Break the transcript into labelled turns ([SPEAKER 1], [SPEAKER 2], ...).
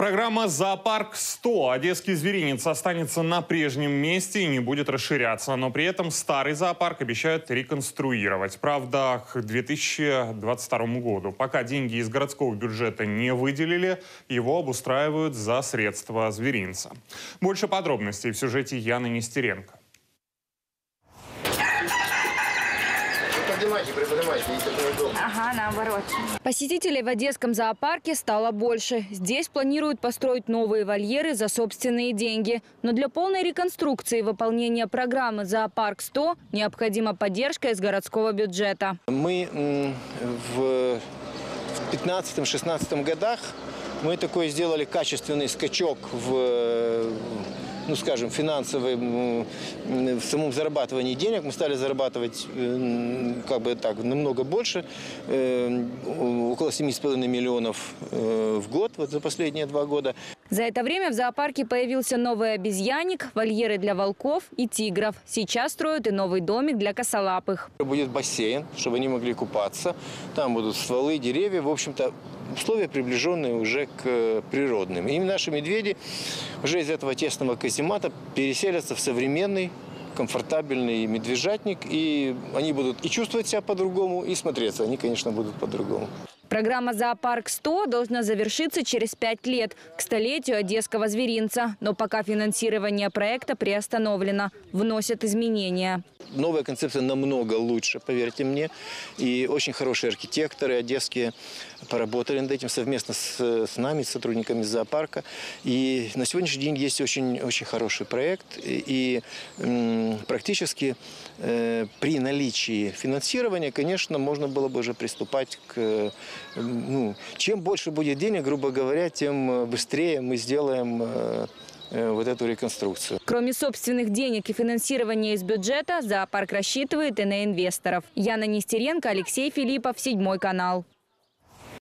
[SPEAKER 1] Программа «Зоопарк 100». Одесский зверинец останется на прежнем месте и не будет расширяться. Но при этом старый зоопарк обещают реконструировать. Правда, к 2022 году. Пока деньги из городского бюджета не выделили, его обустраивают за средства зверинца. Больше подробностей в сюжете Яны Нестеренко.
[SPEAKER 2] Поднимайте, приподнимайте, это неудобно.
[SPEAKER 3] Ага, наоборот.
[SPEAKER 4] Посетителей в Одесском зоопарке стало больше. Здесь планируют построить новые вольеры за собственные деньги. Но для полной реконструкции и выполнения программы «Зоопарк-100» необходима поддержка из городского бюджета.
[SPEAKER 2] Мы в 15-16 годах мы такой сделали качественный скачок в, ну, скажем, финансовый, м, в самом зарабатывании денег. Мы стали зарабатывать как бы так намного больше, э, около 7,5 миллионов э, в год вот за последние два года.
[SPEAKER 4] За это время в зоопарке появился новый обезьянник, вольеры для волков и тигров. Сейчас строят и новый домик для косолапых.
[SPEAKER 2] Будет бассейн, чтобы они могли купаться. Там будут стволы, деревья. В общем-то, условия приближенные уже к э, природным. И наши медведи уже из этого тесного каземата переселятся в современный комфортабельный медвежатник, и они будут и чувствовать себя по-другому, и смотреться они, конечно, будут по-другому.
[SPEAKER 4] Программа «Зоопарк-100» должна завершиться через пять лет, к столетию одесского зверинца. Но пока финансирование проекта приостановлено. Вносят изменения.
[SPEAKER 2] Новая концепция намного лучше, поверьте мне. И очень хорошие архитекторы одесские поработали над этим совместно с, с нами, с сотрудниками зоопарка. И на сегодняшний день есть очень, очень хороший проект. И, и практически э, при наличии финансирования, конечно, можно было бы уже приступать к... Ну, чем больше будет денег, грубо говоря, тем э, быстрее мы сделаем э, э, вот эту реконструкцию.
[SPEAKER 4] Кроме собственных денег и финансирования из бюджета, зоопарк рассчитывает и на инвесторов. Яна Нестеренко, Алексей Филиппов, Седьмой канал.